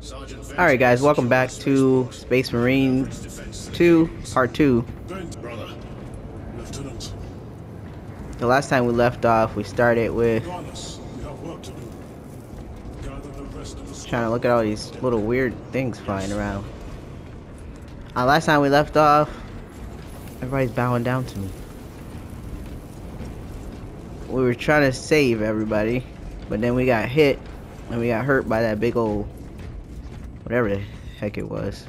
Alright guys, welcome back to Space Marine 2, Part 2. The last time we left off, we started with trying to look at all these little weird things flying around. Uh, last time we left off, everybody's bowing down to me. We were trying to save everybody, but then we got hit and we got hurt by that big old whatever the heck it was.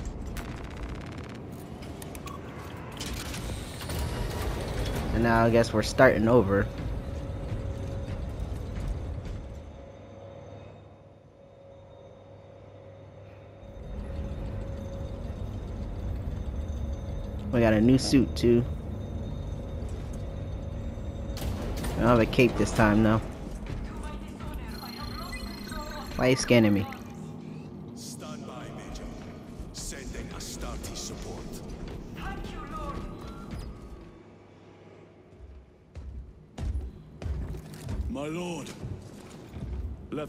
And now I guess we're starting over. We got a new suit too. I don't have a cape this time though. Why are you scanning me?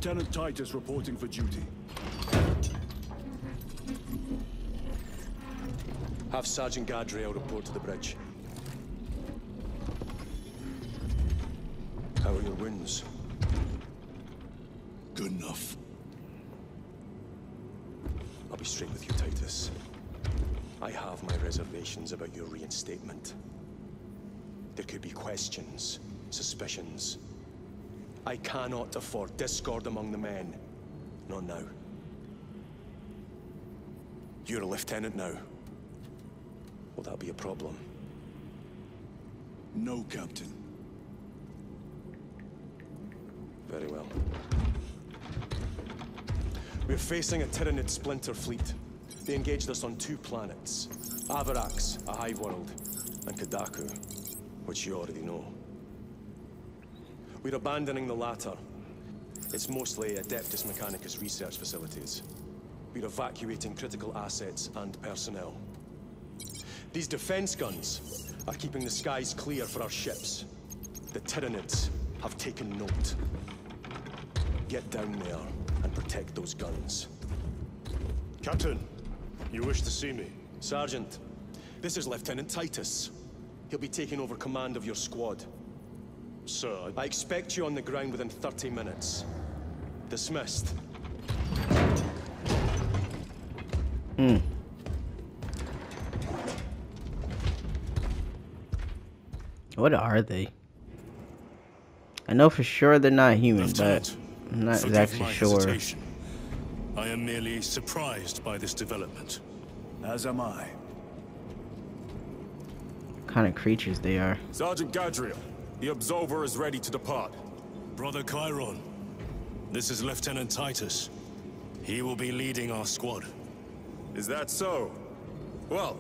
Lieutenant Titus reporting for duty. Have Sergeant Gadriel report to the bridge. Afford discord among the men. Not now. You're a lieutenant now. Will that be a problem? No, Captain. Very well. We're facing a Tyranid splinter fleet. They engaged us on two planets. Avarax, a hive world, and Kadaku, which you already know. We're abandoning the latter. It's mostly Adeptus Mechanicus research facilities. We're evacuating critical assets and personnel. These defense guns are keeping the skies clear for our ships. The Tyranids have taken note. Get down there and protect those guns. Captain, you wish to see me? Sergeant, this is Lieutenant Titus. He'll be taking over command of your squad. Sir, I expect you on the ground within 30 minutes. Dismissed. Hmm. What are they? I know for sure they're not human, but I'm not exactly sure. hesitation. I am merely surprised by this development. As am I. What kind of creatures they are. Sergeant Gadriel, the Absolver is ready to depart. Brother Chairon, this is Lieutenant Titus. He will be leading our squad. Is that so? Well,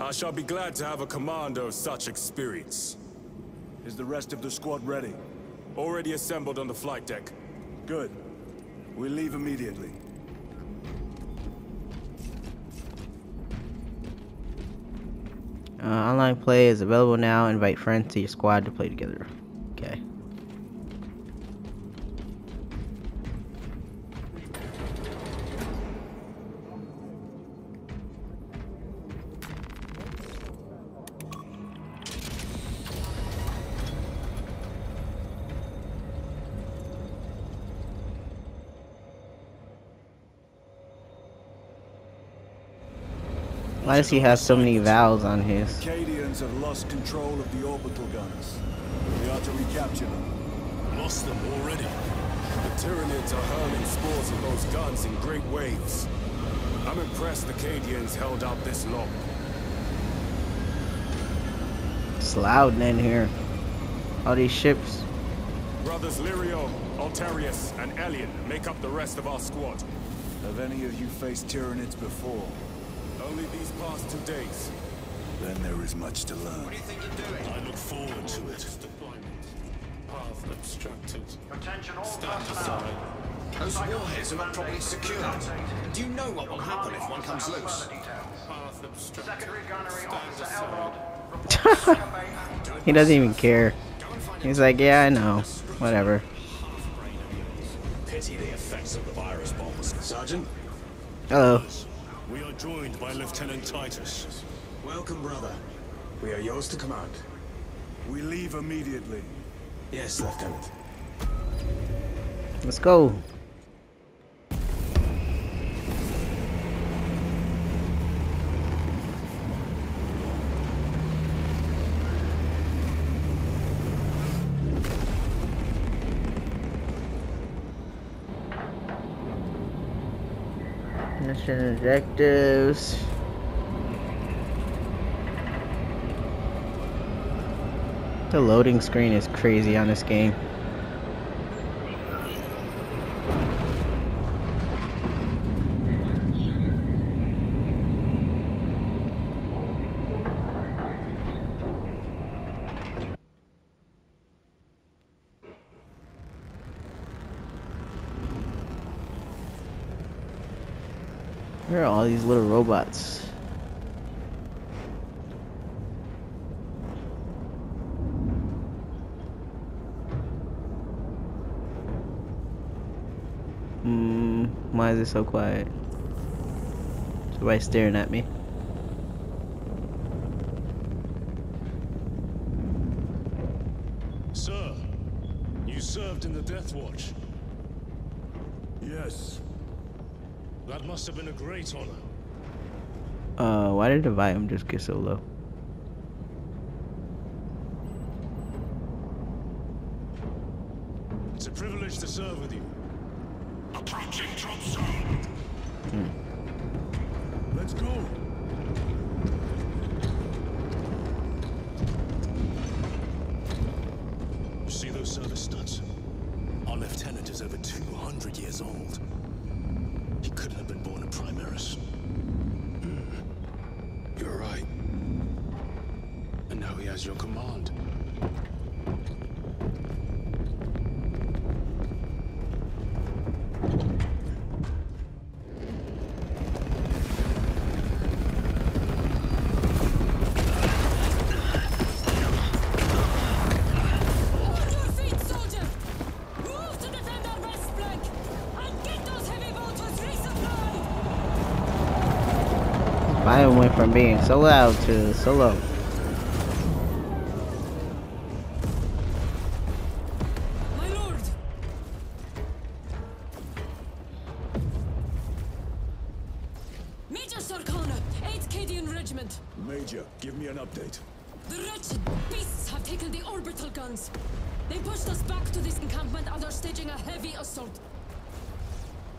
I shall be glad to have a commander of such experience. Is the rest of the squad ready? Already assembled on the flight deck. Good. We leave immediately. Uh, online play is available now. Invite friends to your squad to play together. Why does he have so many vowels on his? Cadians have lost control of the orbital guns. We are to recapture them. Lost them already. The Tyranids are hurling spores of those guns in great waves. I'm impressed the Cadians held out this long. It's loud in here. All these ships. Brothers Lirio, Altarius, and Elian make up the rest of our squad. Have any of you faced Tyranids before? Only these past two days. Then there is much to learn. what do you think of doing I look forward to it. Path obstructed. Attention all Stand personnel. aside. Those warheads are not properly secured. Do you know what will happen if one comes loose? Path obstructed. Secondary gunnery Stand officer. Elrod. reports to base. He doesn't even care. He's like, yeah, I know. Whatever. Pity the effects of the virus bombs. Sergeant, Hello. We are joined by Lieutenant Titus. Welcome, brother. We are yours to command. We leave immediately. Yes, Lieutenant. Let's go. Mission objectives. The loading screen is crazy on this game. Little robots? Hmm, why is it so quiet? Somebody staring at me. Sir, you served in the Death Watch. Yes. That must have been a great honor. Uh, why did the volume just get so low? Those heavy bolters resupplied! Volume went from being so loud to so low.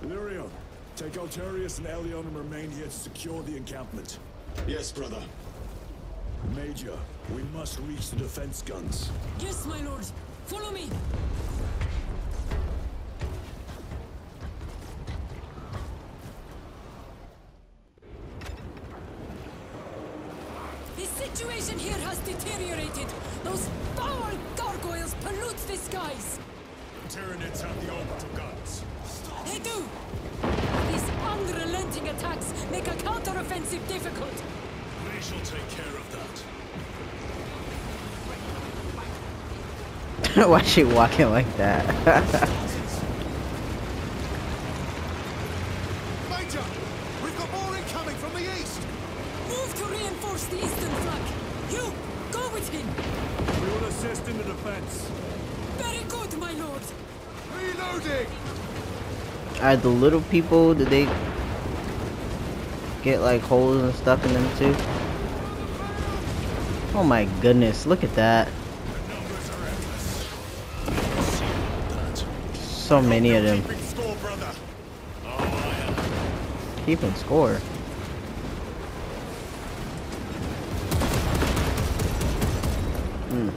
Illyrion, take Altarius and Elion and remain here to secure the encampment. Yes, brother. Major, we must reach the defense guns. Yes, my lord. Follow me. The situation here has deteriorated. Those foul gargoyles pollute the skies. Tyranids have the orbital guns. They do. These unrelenting attacks make a counteroffensive difficult. We shall take care of that. why is she walking like that? Major! We've got more incoming from the east! Move to reinforce the eastern flank. You, go with him. We will assist in the defense. Very good, my lord. Reloading! Are the little people, did they get like holes and stuff in them too? Oh my goodness, look at that. So many of them. Keeping score. Hmm.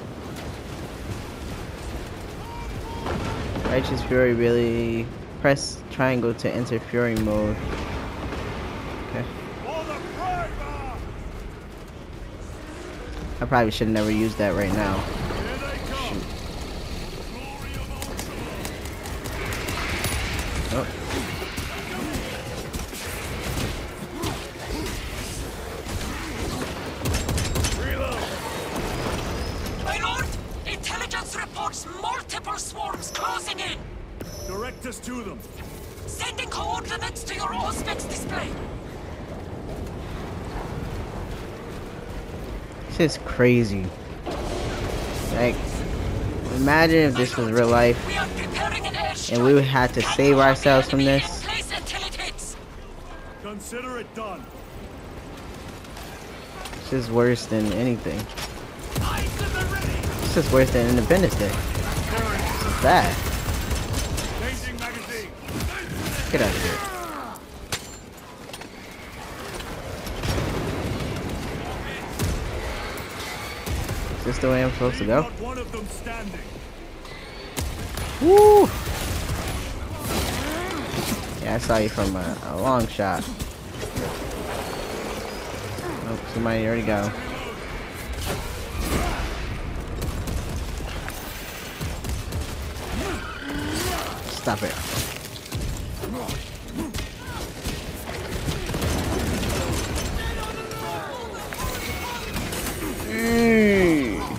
Righteous Fury really press triangle to enter Fury mode. Okay. I probably should never use that right now. Reports multiple swarms closing in. Direct us to them. Sending coordinates to your Auspex display. This is crazy. Like, imagine if this was real life We are preparing an airstrike. and we would have to save ourselves from this. in place until it hits. Consider it done. This is worse than anything. This is worse than Independence Day. This is Get out of here. Is this the way I'm supposed to go? Not one of them standing. Woo! Yeah, I saw you from a, a long shot. Oh, somebody already go. Stop it. Mm.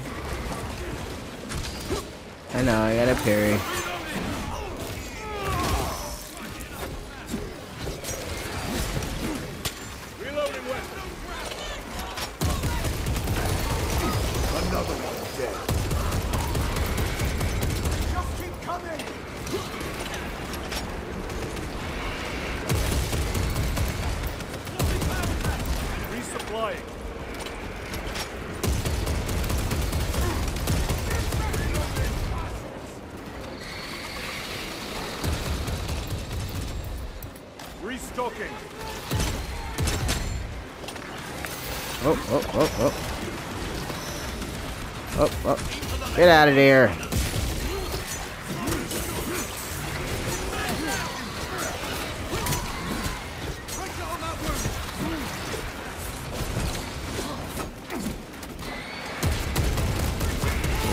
I know, I got a parry. Oh, oh, oh, oh. Oh, oh. Get out of there.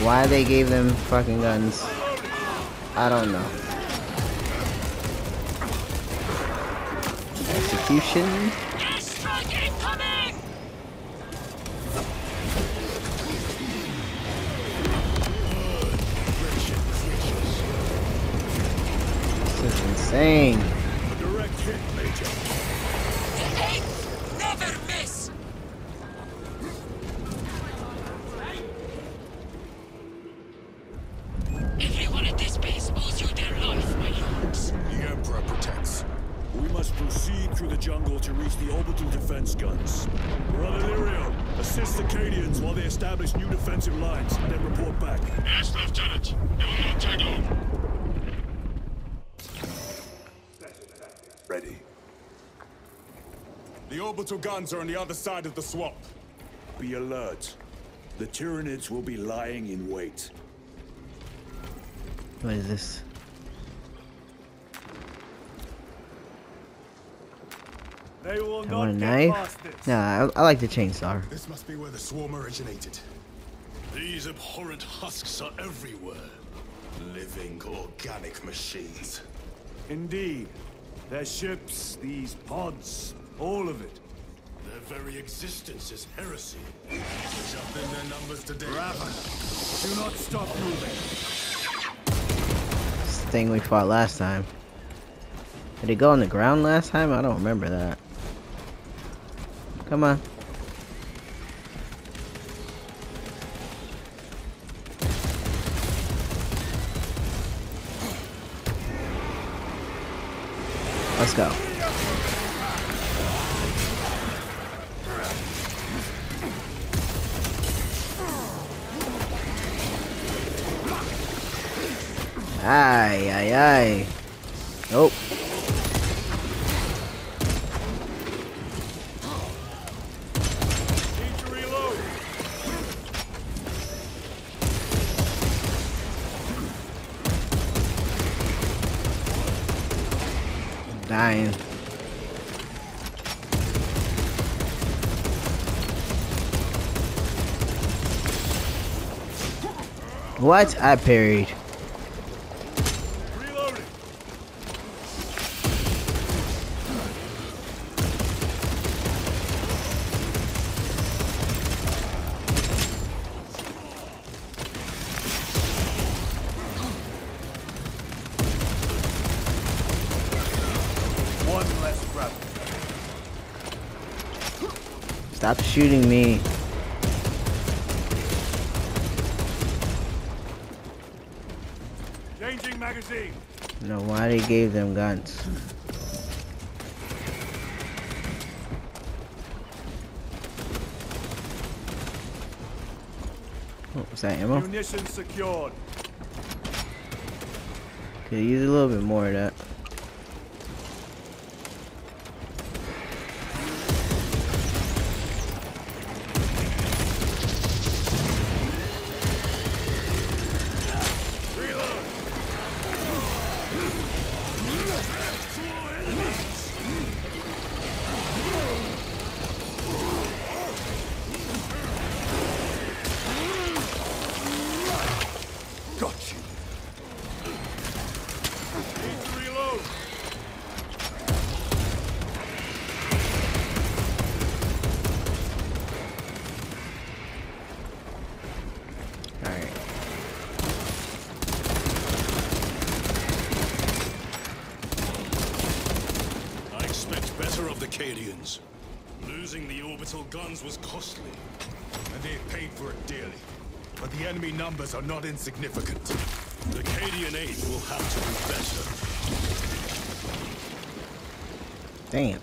Why they gave them fucking guns, I don't know. Execution. Insane. Guns are on the other side of the swamp. Be alert. The Tyranids will be lying in wait. What is this? They will I not want a get knife? past this. Nah, I, I like the chainsaw. This must be where the swarm originated. These abhorrent husks are everywhere. Living organic machines. Indeed. Their ships, these pods, all of it. Their very existence is heresy. Which have been their numbers today. Do not stop moving. This thing we fought last time. Did it go on the ground last time? I don't remember that. Come on. Let's go. Ay, ay, ay. Nope. Dying. What? I parried. Shooting me. Changing magazine. No, why they gave them guns? Oh, was that ammo? Munitions secured. Could use a little bit more of that. The enemy numbers are not insignificant. The Cadian 8 will have to do better. Damn.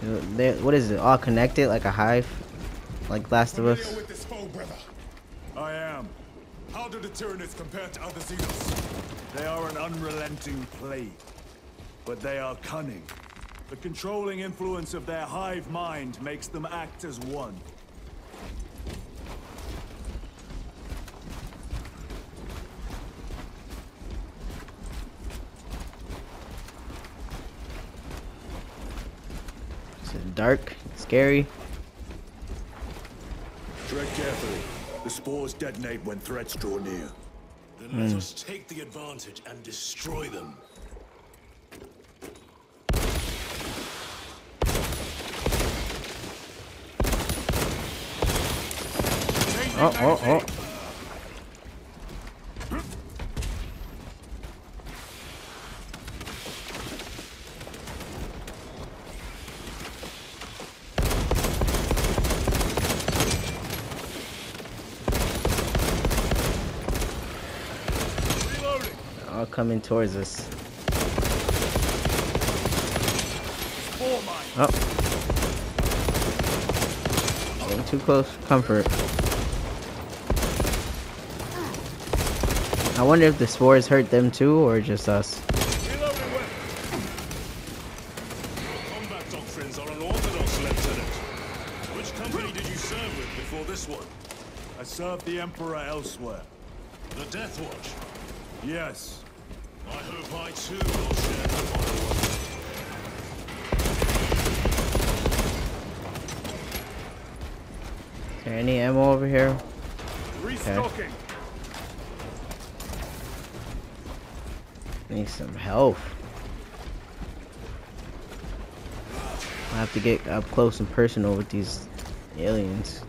So they, what is it? All connected like a hive? Like Last of Us? with this foe, brother. I am. How do the Tyranids compare to other Xenos? They are an unrelenting plague. But they are cunning. The controlling influence of their hive mind makes them act as one. Dark? Scary? Tread carefully. The spores detonate when threats draw near. Then hmm. let us take the advantage and destroy them. Oh, oh, oh. Reloading. All coming towards us. Oh. Getting too close. Comfort. I wonder if the spores hurt them too, or just us. Which company did you serve with before this one? I served the Emperor elsewhere. The Death Watch. Yes. There any ammo over here? Restocking. Need some health. I have to get up close and personal with these aliens.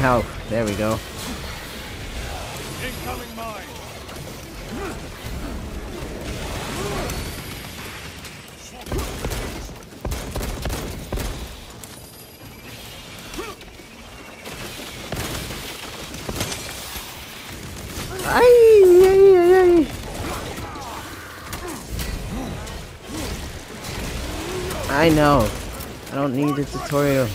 Health. There we go. Incoming mine. Ay, ay, ay, ay. I know. I don't need the tutorial.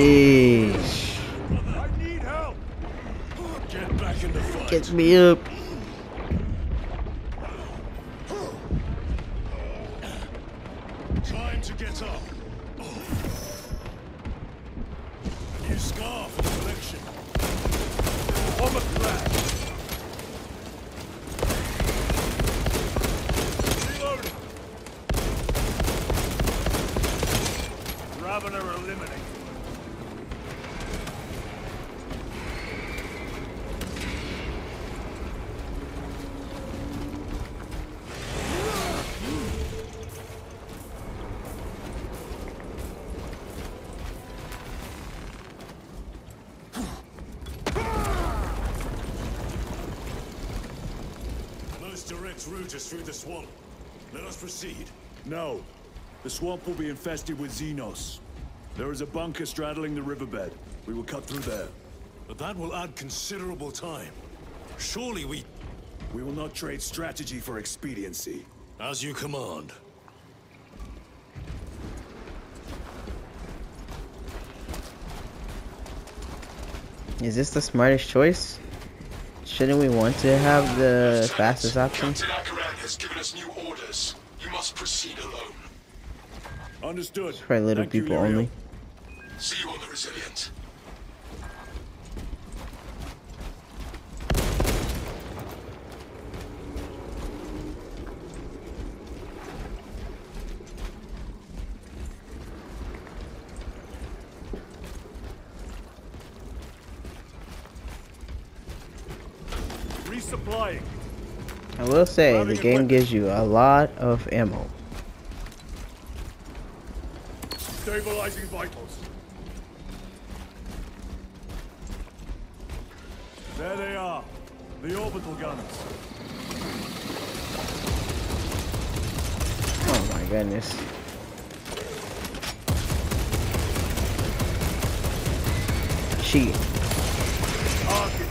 Jeez. I need help. Get back in the fight. Get me up. Time to get up. New collection. Route is through the swamp. Let us proceed. No. The swamp will be infested with Xenos. There is a bunker straddling the riverbed. We will cut through there. But that will add considerable time. Surely we... We will not trade strategy for expediency. As you command. Is this the smartest choice? Shouldn't we want to have the fastest option? Captain has given us new orders. You must proceed alone. Understood. For little Thank people Lirio. only. See you on the Resilient. Resupplying. I will say the game gives you a lot of ammo. Stabilizing vitals. There they are. The orbital guns. Oh my goodness. She Target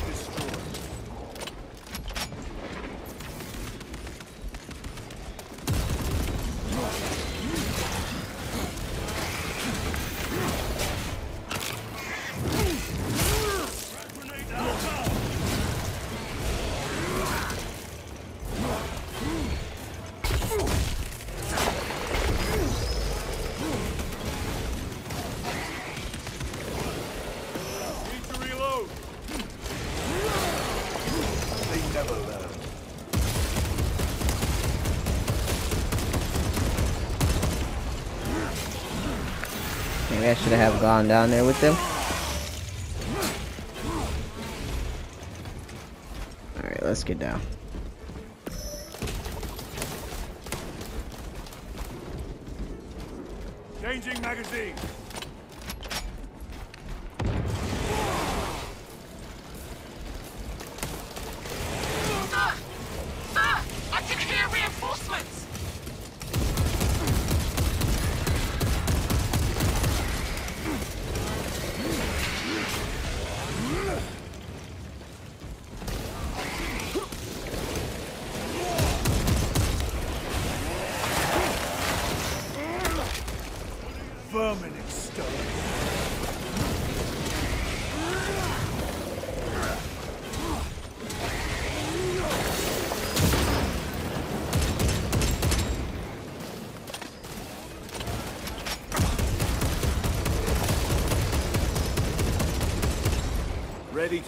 I should have gone down there with them. Alright, let's get down. Changing magazine.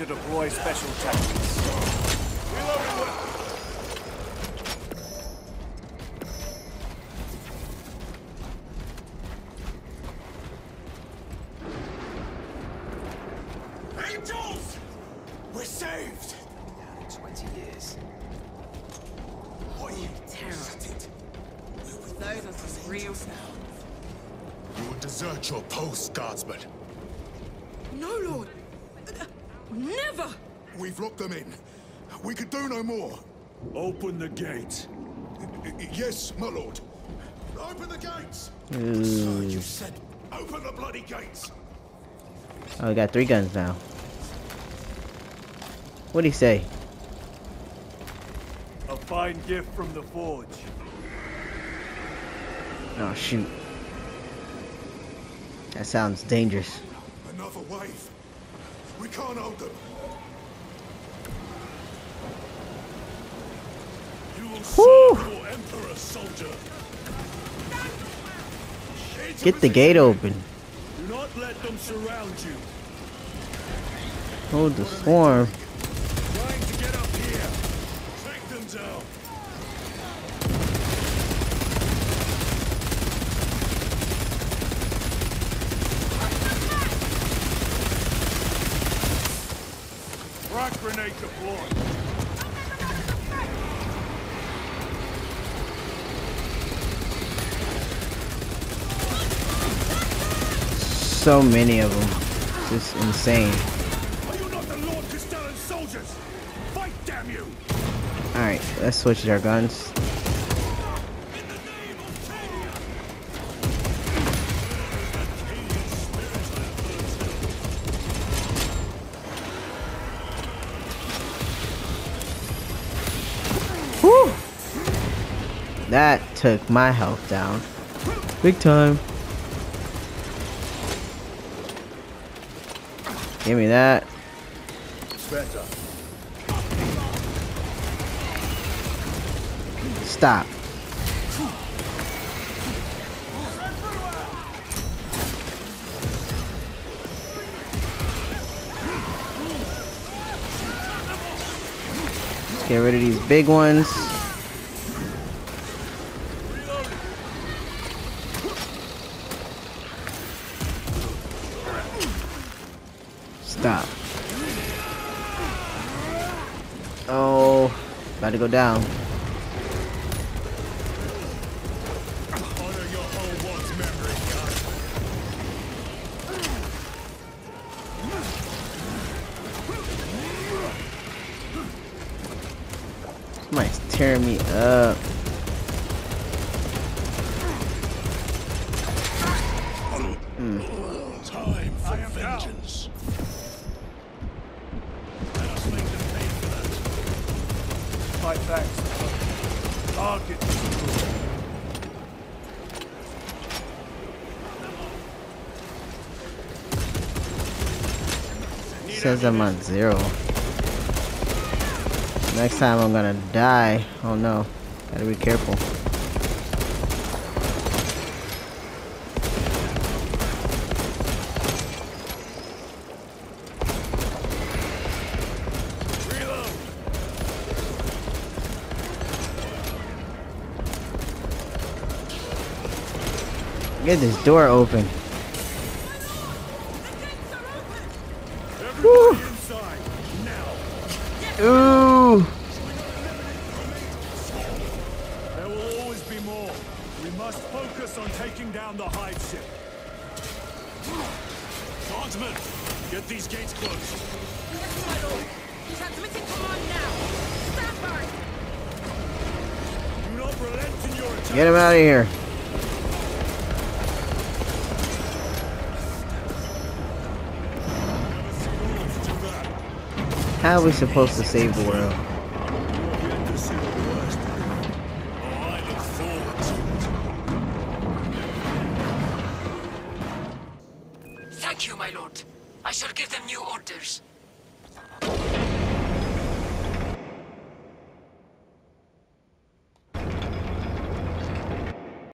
To deploy special tactics. Reloading weapon. Angels! We're saved! Down in 20 years. What are you? Terror. Those are some real You will desert your post, guardsman. No, Lord! Never! We've locked them in. We could do no more. Open the gate. Yes, my lord. Open the gates! Ooh. You said open the bloody gates! Oh, we got three guns now. What'd he say? A fine gift from the forge. Oh shoot. That sounds dangerous. Another wave. We can't hold them. You will serve your emperor, soldier. Get the gate open. Do not let them surround you. Hold the swarm. Trying to get up here. Take them down. Deployed. So many of them. Just insane. Are you not the Lord Castellan soldiers? Fight, damn you! Alright, let's switch our guns. Took my health down. Big time. Give me that. Stop. Let's get rid of these big ones. Stop. Oh, about to go down. Somebody's tearing me up. Hmm. Time for vengeance. Let us make them pay for that. My thanks. Target destroyed. Says I'm on zero. Next time I'm gonna die. Oh no. Gotta be careful. Get this door open. Ooh. There will always be more. We must focus on taking down the hive ship. Guardsmen, get these gates closed. Yes, my lord. Transmitting command now. Stand by. Do not relent in your attack. Get him out of here. How are we supposed to save the world?